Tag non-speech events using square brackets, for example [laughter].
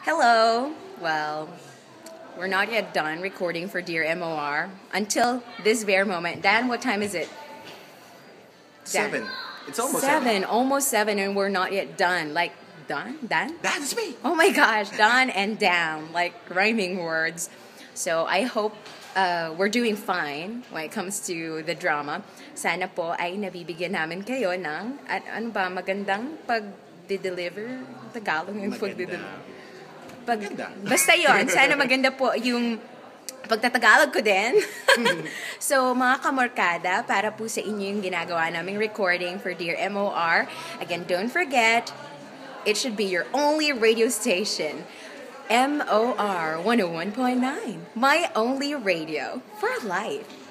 Hello. Well, we're not yet done recording for Dear MOR until this very moment. Dan, what time is it? Dan. Seven. It's almost seven, seven. almost seven, and we're not yet done. Like, done? Dan? That's me. Oh my gosh, done and down, like rhyming words. So I hope uh, we're doing fine when it comes to the drama. Sana po ay nabibigyan namin kayo ng, at ano ba, magandang pag-deliver? Tagalog yung pag-deliver. Pag, Maganda. basta yon [laughs] sana maganda po yung pagtatagalog ko din. [laughs] so, mga kamorkada, para po sa inyo yung ginagawa naming recording for Dear MOR. Again, don't forget, it should be your only radio station. MOR 101.9. My only radio for life.